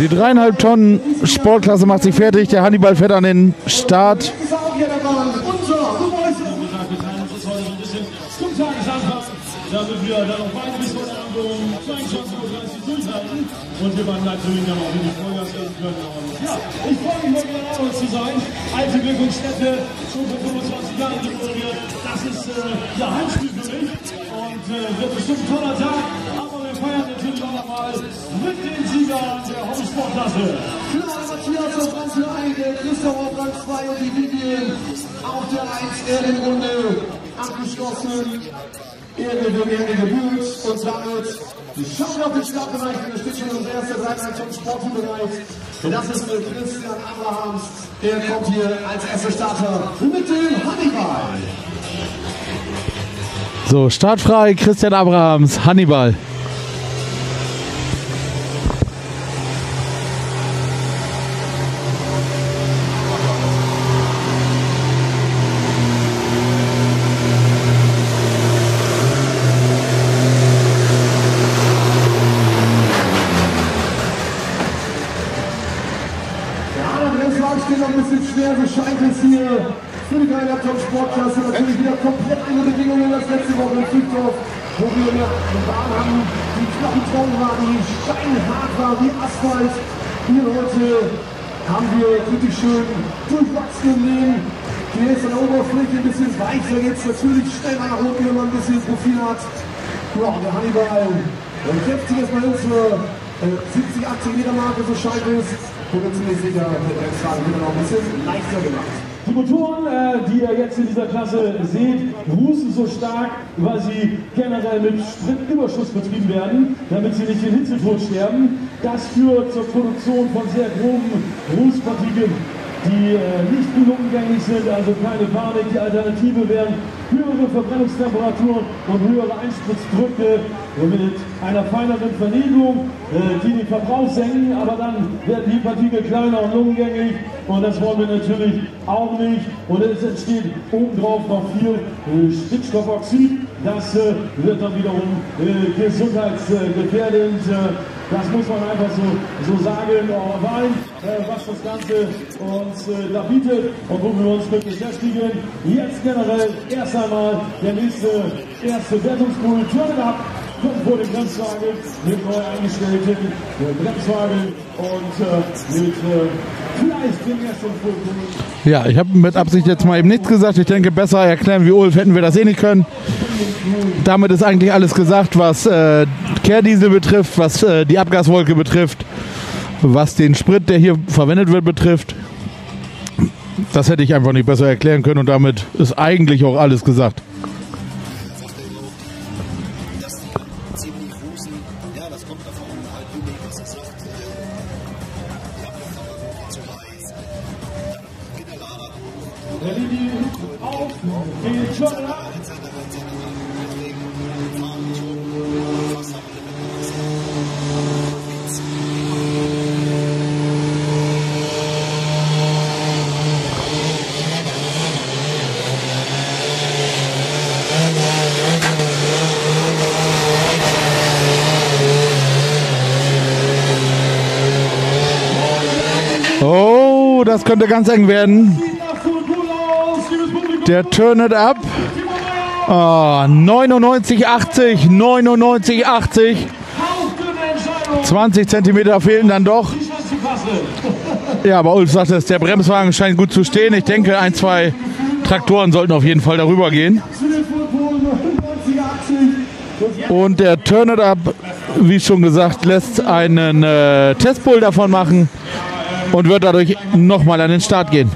die dreieinhalb Tonnen Sportklasse macht sich fertig. Der Hannibal fährt an den Start. damit wir dann noch beide bis heute Abend 22.30 Uhr durchhalten. Und wir werden natürlich dann auch in die Vollgas gehen können. Und ja, ich freue mich, heute bei uns zu sein. Alte Wirkungsstätte, schon vor 25 Jahren gegründet. Das ist äh, ja Heimspiel für mich und äh, wird bestimmt ein toller Tag. Wir feiern natürlich auch nochmal mit den Siegern der Hobbysportklasse. Klar, Matthias auf Rang 1, der Christoph auf Rang 2 und die Vivian auf der 1 Ehrenrunde abgeschlossen. Ehre wird Ehre gebührt und damit schauen wir auf den Startbereich. Steht schon unser erster Dreier zum Sportbereich. Das ist mit Christian Abrahams. Der kommt hier als erster Starter mit dem Hannibal. So, startfrei, Christian Abrahams, Hannibal. Ja, der Bremswagen steht noch ein bisschen schwer. So scheint es hier für die Geiler Top Sportklasse natürlich wieder komplett andere Bedingungen als letzte Woche in Süddorf, wo wir eine Bahn haben, die knochentrocken war, die steinhart war wie Asphalt. Hier heute haben wir richtig schön durchwachsene Lehnen. Hier ist an der Oberfläche ein bisschen weicher, jetzt natürlich schneller nach unten, wenn man ein bisschen Profil hat. Ja, der Hannibal kämpft sich erstmal hin zur äh, 70, 80 Meter Marke, so scheint es. Ich bin ziemlich sicher, der Bremswagen wird noch ein bisschen leichter gemacht. Die Motoren, äh, die ihr jetzt in dieser Klasse seht, rußen so stark, weil sie generell mit Spritüberschuss betrieben werden, damit sie nicht in Hitzetod sterben. Das führt zur Produktion von sehr groben Rußpartikeln, die äh, nicht gelungengängig sind, also keine Panik. Die Alternative wären höhere Verbrennungstemperaturen und höhere Einspritzdrücke mit einer feineren Verniegelung, äh, die den Verbrauch senken, aber dann werden die Partikel kleiner und lungengängig und das wollen wir natürlich auch nicht. Und es entsteht obendrauf noch viel äh, Stickstoffoxid. Das äh, wird dann wiederum äh, gesundheitsgefährdend. Das muss man einfach so, so sagen. Aber Wein, äh, was das Ganze uns äh, da bietet und wo wir uns mit beschäftigen. Jetzt generell erst einmal der nächste erste Wertungspool. It kommt vor dem Bremswagen mit neu eingestellten Bremswagen und äh, mit äh. Ja, ich habe mit Absicht jetzt mal eben nichts gesagt. Ich denke, besser erklären wie Ulf hätten wir das eh nicht können. Damit ist eigentlich alles gesagt, was äh, Kehrdiesel betrifft, was äh, die Abgaswolke betrifft, was den Sprit, der hier verwendet wird, betrifft. Das hätte ich einfach nicht besser erklären können und damit ist eigentlich auch alles gesagt. Das könnte ganz eng werden. Der Turn It Up. Ah, 99, 80, 99, 80. 20 Zentimeter fehlen dann doch. Ja, aber Ulf sagt es, der Bremswagen scheint gut zu stehen. Ich denke, ein, zwei Traktoren sollten auf jeden Fall darüber gehen. Und der Turn It Up, wie schon gesagt, lässt einen äh, Testpull davon machen und wird dadurch nochmal an den Start gehen.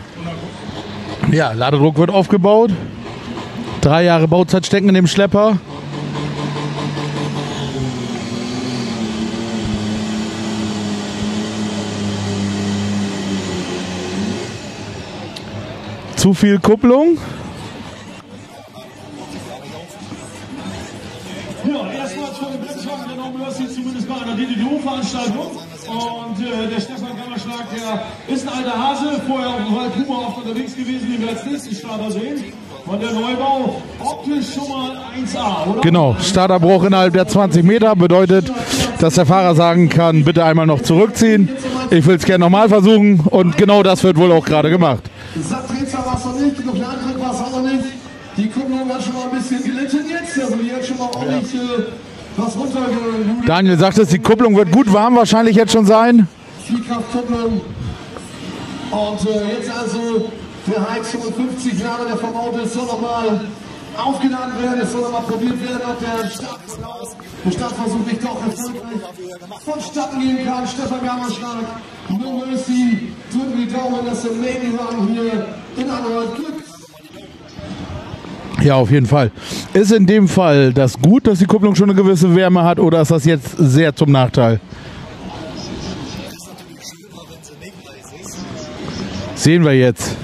Ja, Ladedruck wird aufgebaut. Drei Jahre Bauzeit stecken in dem Schlepper. Zu viel Kupplung. Ja, erstmals von dem Bremswagen der No Mercy, zumindest bei einer DDDO-Veranstaltung. Und äh, der Stefan Kammerschlag, der ist ein alter Hase, vorher auch im Wald Puma oft unterwegs gewesen, den wir als nächsten Starter sehen. Und der Neubau optisch schon mal 1A, oder? Genau, Starterbruch innerhalb der 20 Meter bedeutet, dass der Fahrer sagen kann, bitte einmal noch zurückziehen. Ich will es gerne nochmal versuchen und genau das wird wohl auch gerade gemacht. Sattdrehzahl war es noch nicht, genug Landritt war es auch noch nicht. Die Kupplung hat schon mal ein bisschen gelitten jetzt, also die hat schon mal ordentlich äh, was runtergeludert. Daniel sagt es, die Kupplung wird gut warm wahrscheinlich jetzt schon sein. Vielkraftkupplung. Und äh, jetzt also der Hike 55 Jahre, der vom Auto ist, soll nochmal aufgeladen werden, es soll nochmal probiert werden, ob der, Start, der Startversuch nicht doch erfolgreich vonstatten gehen kann. Stefan Gammerschlag, No Mercy, drücken die Daumen, dass der Main Run hier in Anhalt Glück Ja, auf jeden Fall. Ist in dem Fall das gut, dass die Kupplung schon eine gewisse Wärme hat oder ist das jetzt sehr zum Nachteil? Sehen wir jetzt.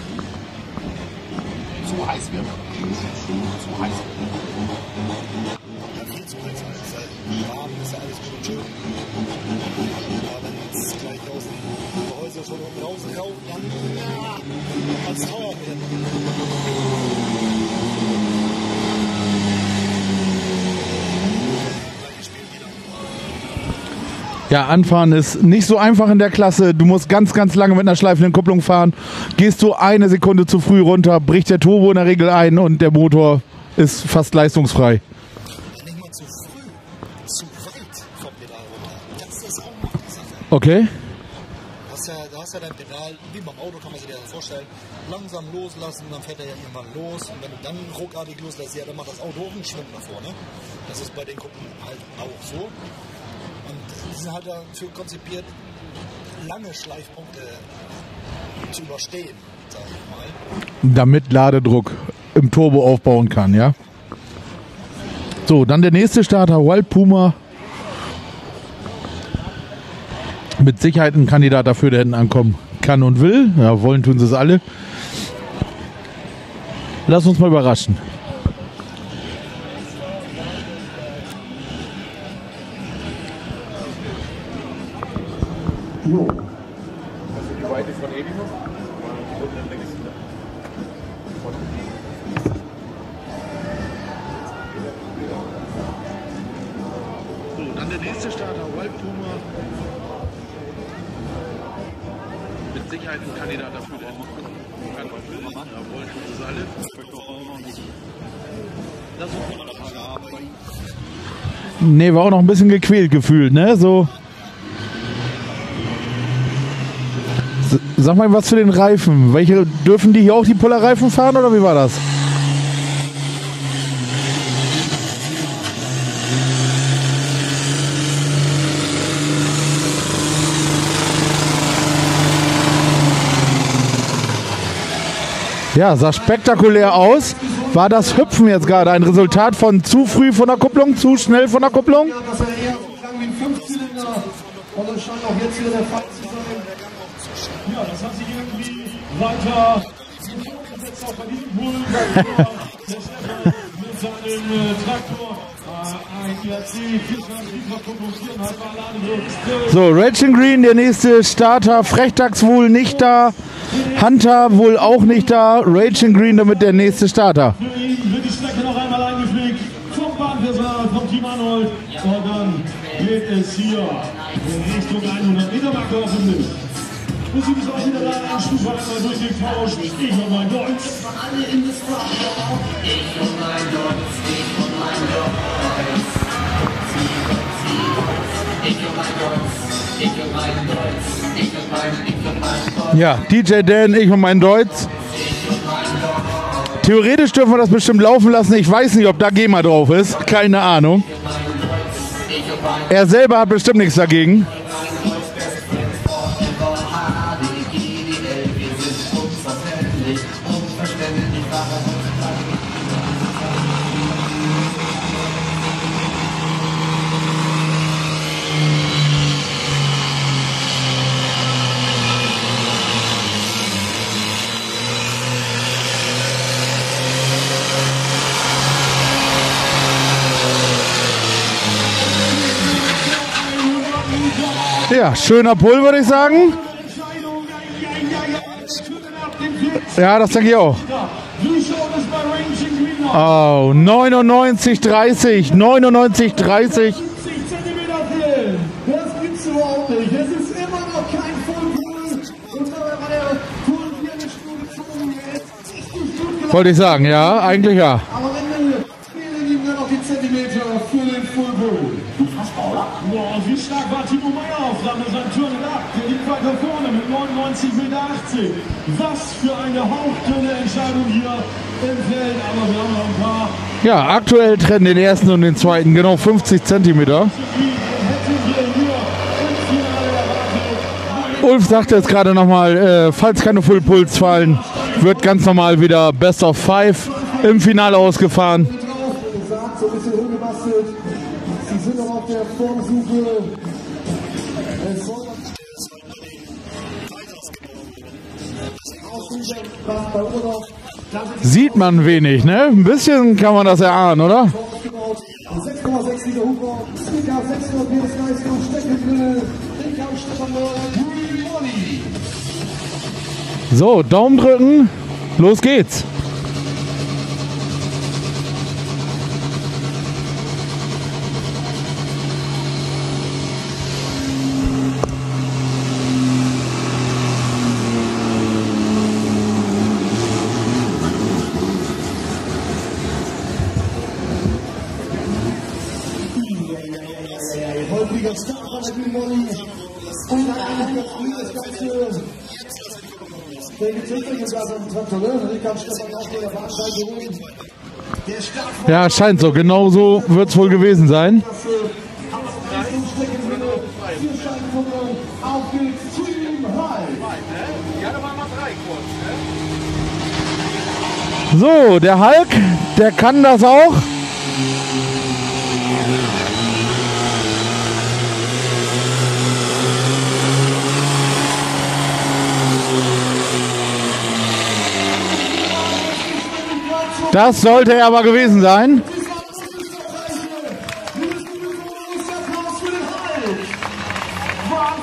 Ja, anfahren ist nicht so einfach in der Klasse. Du musst ganz, ganz lange mit einer schleifenden Kupplung fahren. Gehst du eine Sekunde zu früh runter, bricht der Turbo in der Regel ein und der Motor ist fast leistungsfrei. Okay. Du hast ja, du hast ja dein Pedal, wie beim Auto kann man sich das vorstellen, langsam loslassen, dann fährt er ja irgendwann los und wenn du dann ruckartig loslässt, ja, dann macht das Auto auch einen Schwung nach vorne. Das ist bei den Kuppen halt auch so. Und die sind halt dafür konzipiert, lange Schleifpunkte zu überstehen, sag ich mal. Damit Ladedruck im Turbo aufbauen kann, ja. So, dann der nächste Starter, Wild Puma. Mit Sicherheit ein Kandidat dafür, der hinten ankommen kann und will. Ja, wollen tun sie es alle. Lass uns mal überraschen. Jo. So, dann der nächste Starter, Wild Puma. Mit Sicherheit ein Kandidat dafür, der kann und will. Ja, wollen tun sie es alle. Lass uns mal Nee, war auch noch ein bisschen gequält gefühlt, ne? So. Sag mal was zu den Reifen. Welche dürfen die hier auch die Polarreifen fahren oder wie war das? Ja, sah spektakulär aus. War das Hüpfen jetzt gerade ein Resultat von zu früh von der Kupplung, zu schnell von der Kupplung? Ja, das war eher so lang wie ein Fünfzylinder. Und das scheint auch jetzt wieder der Fall zu sein. Ja, das hat sich irgendwie weiter umgesetzt auch bei diesem Bullen. Der Stefan mit seinem äh, Traktor. So, Rachel Green, der nächste Starter. Frechtags wohl nicht da. Hunter wohl auch nicht da. Rachel Green damit der nächste Starter. Für ihn wird die Strecke noch einmal eingepflegt vom Bahnpersonal, vom Team Arnold. Und dann geht es hier in Richtung 100 Meter Marke hoffentlich. Musik ist auch wieder da, ein Stufe einmal durchgetauscht. Ich und mein Deutsch. Ja, DJ Dan, ich und mein Deutsch. Theoretisch dürfen wir das bestimmt laufen lassen. Ich weiß nicht, ob da GEMA drauf ist. Keine Ahnung. Er selber hat bestimmt nichts dagegen. Ja, schöner Pull, würde ich sagen. Ja, das denke ich auch. Oh, 99, 30, 99, 30. 50 Zentimeter fehlen. Das gibt's überhaupt eine hauchdünne Entscheidung hier im Feld. Aber wir haben noch ein paar. Ja, aktuell trennen den ersten und den zweiten genau 50 Zentimeter. Ulf sagte jetzt gerade nochmal, äh, falls keine Full Puls fallen, wird ganz normal wieder Best of Five im Finale ausgefahren. Sie sind noch auf der Formsuche. Sieht man wenig, ne? Ein bisschen kann man das erahnen, oder? aufgebaut. 6,6 Liter Hubraum, ca. 600 PS Leistung, Steckengrille, Ringkampf Stefan Möller, Green Money. So, Daumen drücken. Los geht's. Holpriger Start von der Green Money. Und dann eigentlich das Spiel, das Ganze. David Tiffel sogar am Traktor, ne? Ringkampf Stefan auch bei der Veranstaltung. Der Start von Ja, scheint so. Genau so wird's wohl gewesen sein. So, der Hulk, der kann das auch. Das sollte er aber gewesen sein.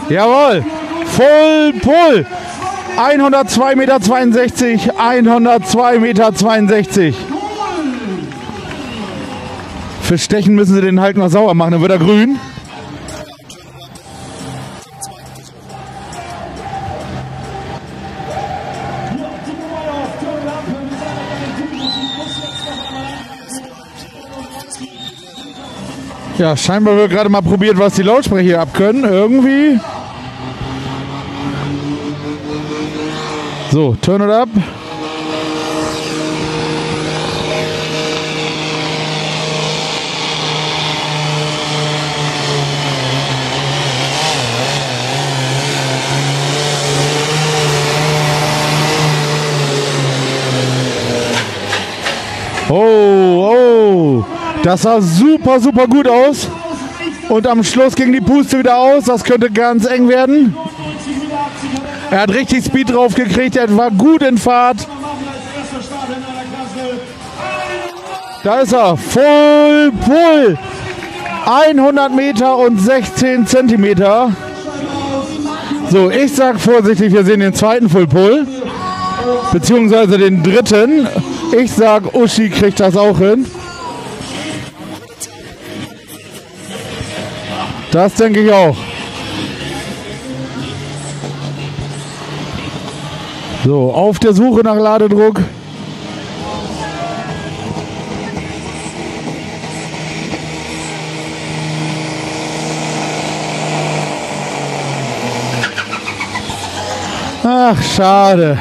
Jawohl. Full Pull. 102,62 Meter. 102,62 Meter. Für Stechen müssen sie den Hulk noch sauer machen, dann wird er grün. Ja, scheinbar wird gerade mal probiert, was die Lautsprecher hier abkönnen. Irgendwie. So, turn it up. Oh, oh. Das sah super, super gut aus. Und am Schluss ging die Puste wieder aus. Das könnte ganz eng werden. Er hat richtig Speed drauf gekriegt. Er war gut in Fahrt. Da ist er. Full Pull. 100 Meter und 16 Zentimeter. So, ich sag vorsichtig, wir sehen den zweiten Full Pull. Beziehungsweise den dritten. Ich sag, Uschi kriegt das auch hin. Das denke ich auch. So, auf der Suche nach Ladedruck. Ach, schade.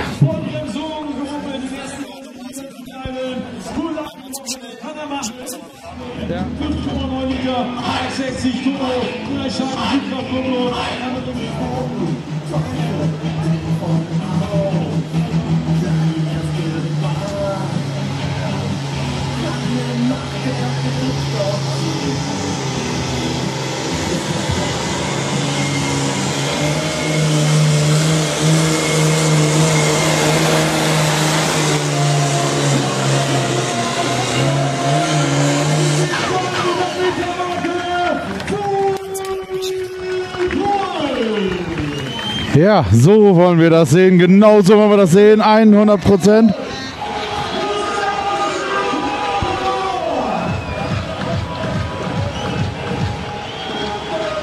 Ja, so wollen wir das sehen. Genau so wollen wir das sehen. 100 Prozent.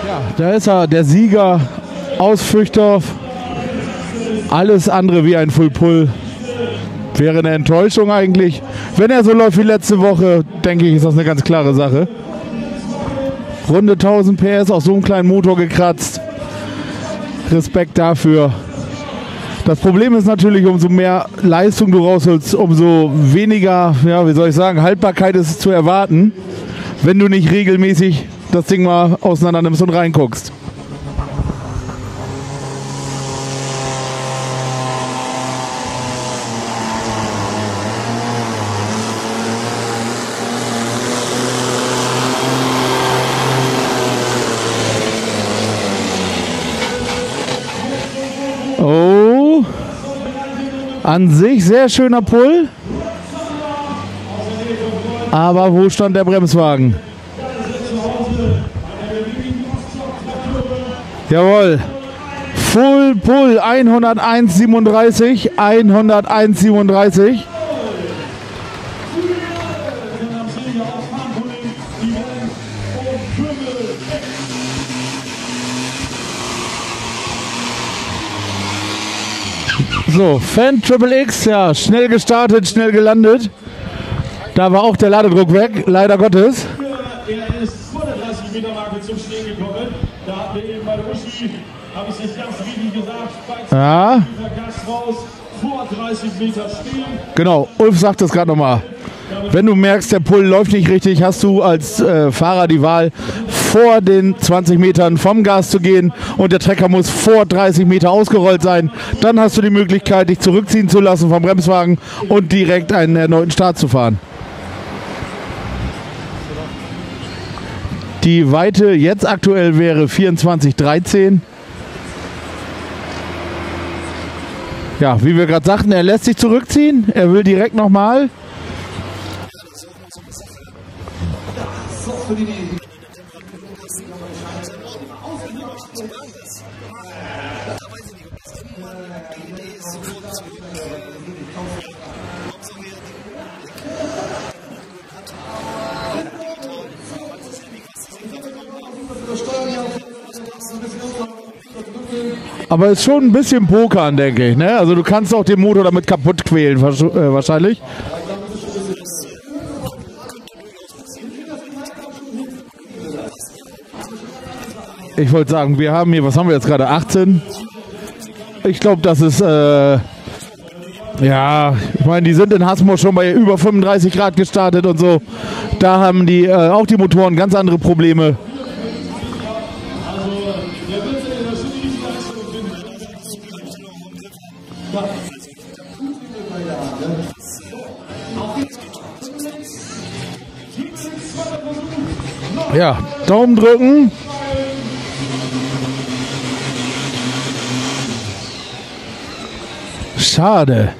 Ja, da ist er, der Sieger aus Fürchtdorf. Alles andere wie ein Full Pull. Wäre eine Enttäuschung eigentlich. Wenn er so läuft wie letzte Woche, denke ich, ist das eine ganz klare Sache. Runde 1000 PS auf so einem kleinen Motor gekratzt. Respekt dafür. Das Problem ist natürlich, umso mehr Leistung du rausholst, umso weniger, ja, wie soll ich sagen, Haltbarkeit ist zu erwarten, wenn du nicht regelmäßig das Ding mal auseinander nimmst und reinguckst. Oh, an sich sehr schöner Pull. Aber wo stand der Bremswagen? Jawohl. Full Pull 101,37. 101,37. So, Fan Triple X, ja, schnell gestartet, schnell gelandet. Da war auch der Ladedruck weg, leider Gottes. Er ist vor der 30 Meter Marke zum Stehen gekommen. Da hatten wir eben bei der Uschi, habe ich nicht ganz richtig gesagt, Ja, Gas raus, vor 30 Meter stehen. genau. Ulf sagt das gerade nochmal. Wenn du merkst, der Pull läuft nicht richtig, hast du als äh, Fahrer die Wahl, vor den 20 Metern vom Gas zu gehen und der Trecker muss vor 30 Meter ausgerollt sein. Dann hast du die Möglichkeit, dich zurückziehen zu lassen vom Bremswagen und direkt einen erneuten Start zu fahren. Die Weite jetzt aktuell wäre 24,13. Ja, wie wir gerade sagten, er lässt sich zurückziehen. Er will direkt nochmal. Aber ist schon ein bisschen Pokern, denke ich. Ne? Also du kannst auch den Motor damit kaputt quälen, äh, wahrscheinlich. Ich wollte sagen, wir haben hier, was haben wir jetzt gerade? 18? Ich glaube, das ist, äh, ja, ich meine, die sind in Hasmo schon bei über 35 Grad gestartet und so. Da haben die äh, auch die Motoren ganz andere Probleme. Ja, Daumen drücken. Schade.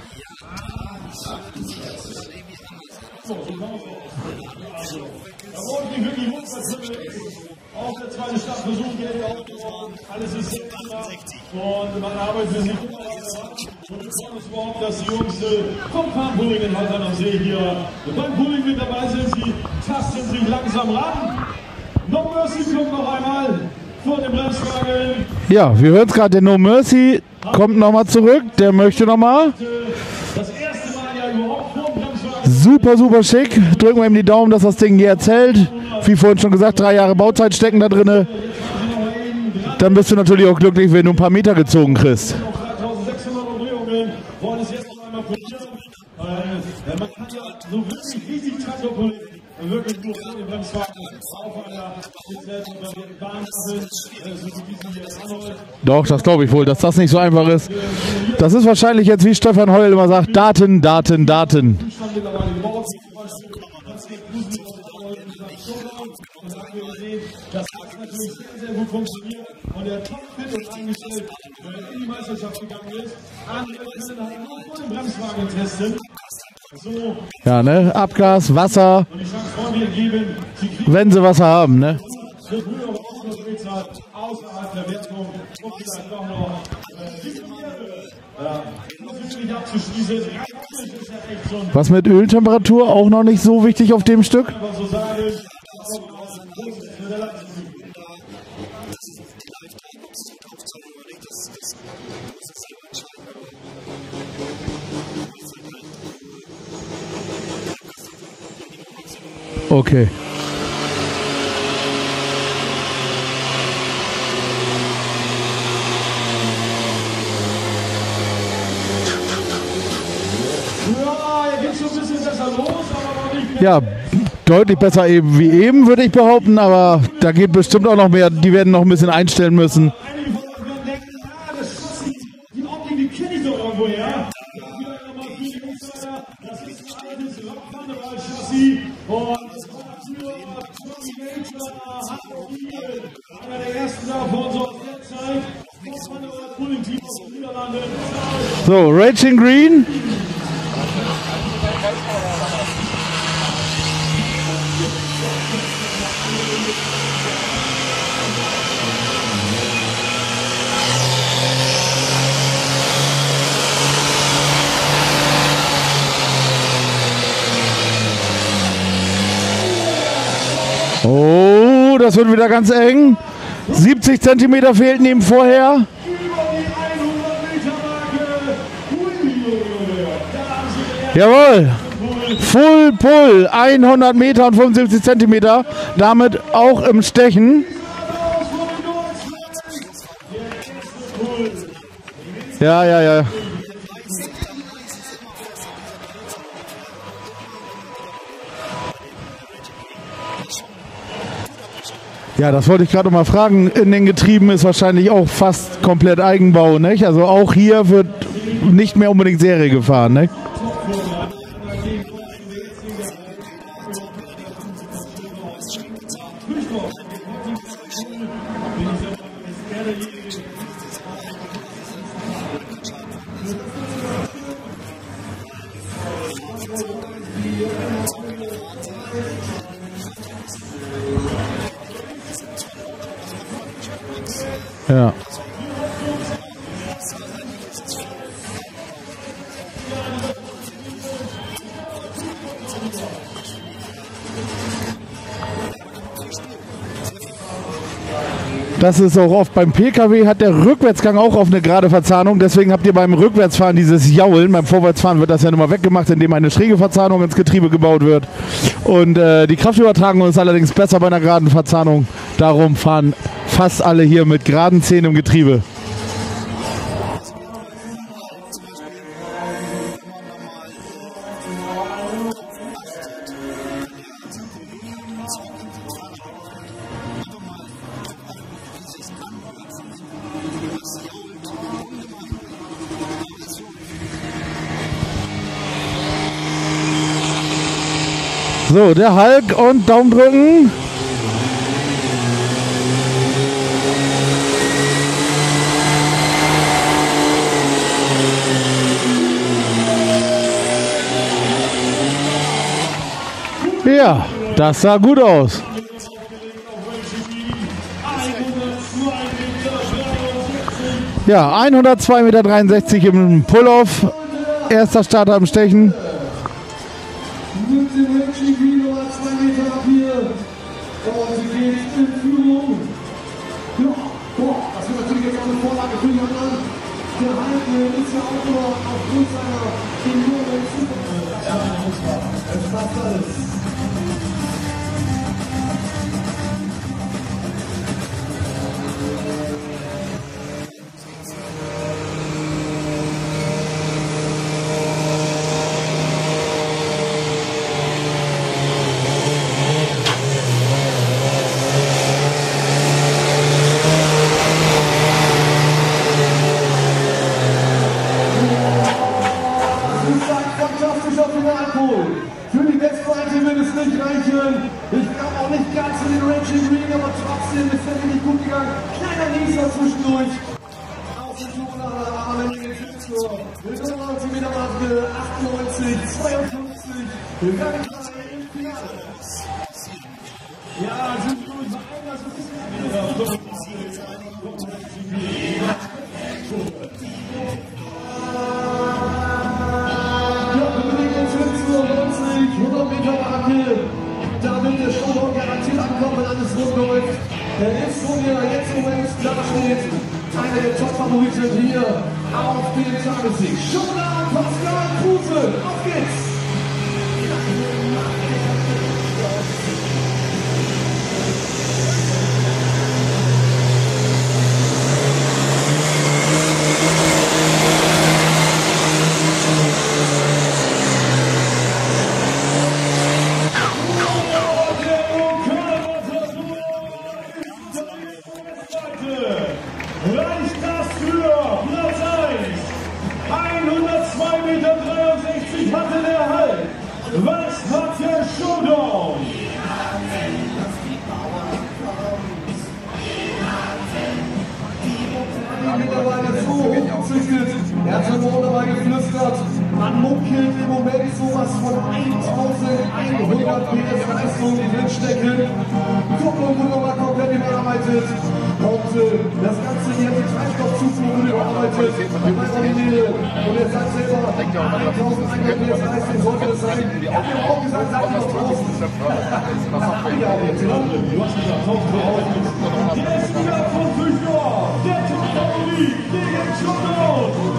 Ja, wir hören es gerade, der No Mercy kommt nochmal zurück. Der möchte nochmal. Super, super schick. Drücken wir ihm die Daumen, dass das Ding hier erzählt. Wie vorhin schon gesagt, drei Jahre Bauzeit stecken da drin. Dann bist du natürlich auch glücklich, wenn du ein paar Meter gezogen kriegst. 3600 Umdrehungen. Wollen es jetzt noch einmal probieren. Man kann ja so wirklich riesig Traktorpulling wirklich nur vor dem Bremswagen auf einer konservierten Bahn sind, äh. Doch, das glaube ich wohl, dass das nicht so einfach ist. Das ist wahrscheinlich jetzt, wie Stefan Heul immer sagt, Daten, Daten, Daten. Und das natürlich sehr, sehr gut funktioniert und der topfit und eingestellt äh, in die Meisterschaft gegangen ist. Andere können halt nur vor dem Bremswagen testen. Ja, ne? Abgas, Wasser. Wenn sie Wasser haben, ne? Was mit Öltemperatur auch noch nicht so wichtig auf dem Stück? Mehr. Ja, deutlich besser eben wie eben, würde ich behaupten, aber da geht bestimmt auch noch mehr. Die werden noch ein bisschen einstellen müssen. Der ersten davon so Zeit. So, Raging Green. Oh, das wird wieder ganz eng. 70 Zentimeter fehlten ihm vorher. Über die 100 Meter Marke. Hui, Junge, da haben sie den Jawohl. Full Pull, 100 Meter und 75 Zentimeter. Damit auch im Stechen. Ja, ja, ja. Ja, das wollte ich gerade mal fragen. In den Getrieben ist wahrscheinlich auch fast komplett Eigenbau, nicht? Also auch hier wird nicht mehr unbedingt Serie gefahren, nicht? Das ist auch oft beim PKW hat der Rückwärtsgang auch auf eine gerade Verzahnung. Deswegen habt ihr beim Rückwärtsfahren dieses Jaulen. Beim Vorwärtsfahren wird das ja nochmal weggemacht, indem eine schräge Verzahnung ins Getriebe gebaut wird. Und äh, die Kraftübertragung ist allerdings besser bei einer geraden Verzahnung. Darum fahren fast alle hier mit geraden Zähnen im Getriebe. So, der Hulk und Daumen drücken. Ja, das sah gut aus. Ja, 102,63 Meter im Pull-Off. Erster Starter im Stechen. Und sie geht in Führung. Ja, boah, das wird natürlich jetzt auch eine Vorlage für jemand an. Der Halke ist ja auch nur aufgrund seiner enormen Zukunft. Ja, es passt alles. Für die Westseite wird es nicht reichen. Ich glaube auch nicht ganz in den Raging Green, aber trotzdem ist er wirklich gut gegangen. Kleiner Nieser zwischendurch. Auf den Turbolader, aber wenn ihr den mit 95 Meter Marke, 98, 52, Radikal im Finale. Ja, sind gut. Das Der so wie er jetzt im Moment da steht, einer der Top-Favoriten hier auf den Tagessieg. Showdown, Pascal Kruse, auf geht's! Sollte es sein. Er hat mir auch gesagt, sagt noch draußen. Ja, jetzt? Du hast gesagt, auf Der ist wieder von Düsseldorf. Der Top-Favorit gegen Showdown.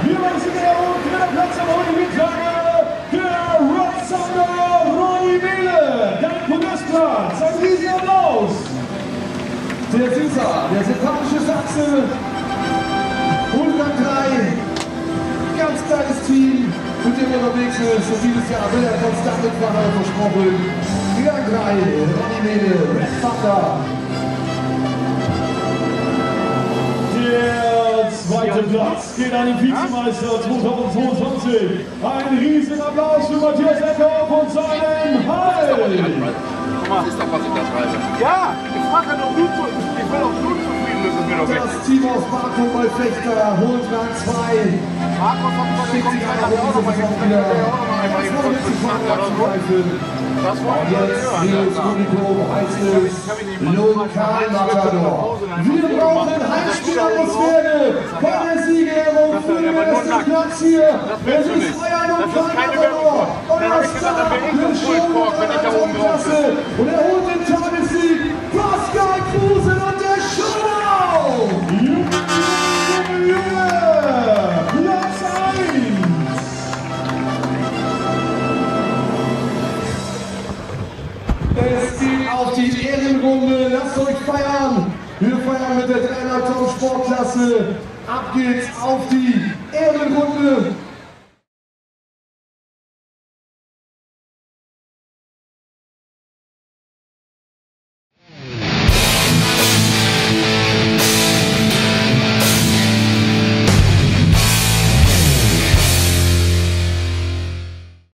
Waren Sieger der Hohen, dritter Platz am Hohen Mittage, der Rock Thunder Ronny Mehle. Ein riesen Applaus. Der Süßer, der sympathische Sachse. 103. Ganz kleines Team, mit dem er unterwegs ist. Und dieses Jahr will er konstant mit Fahrer versprochen. Rang 3, Ronny Mede, Red Thunder. Der zweite Platz geht an den Vizemeister 2022. Ein riesen Applaus für Matthias Eckhoff und seinen Halt. Das ist doch, was ich da schreibe. Ja, ich frage doch du zu. Ich will auch du zufrieden, ist mir doch weg. Das Team aus Marco Neufechter holt Rang 2. Markus hat über den Schickt sich Konzert einer auch noch mal wieder. Noch mal eben wir kurz Fahrrad oder so. Das wollen wir hören. Wir brauchen Heimspielatmosphäre bei der Siegerehrung für den ersten Platz hier. Es ist Bayern und Matador. Und das ich für so Vollkorb, wenn ich da oben drauf Klasse. Und er holt den Tagessieg. Pascal Kruse feiern mit der 300 Tonnen Sportklasse. Ab geht's auf die Ehrenrunde.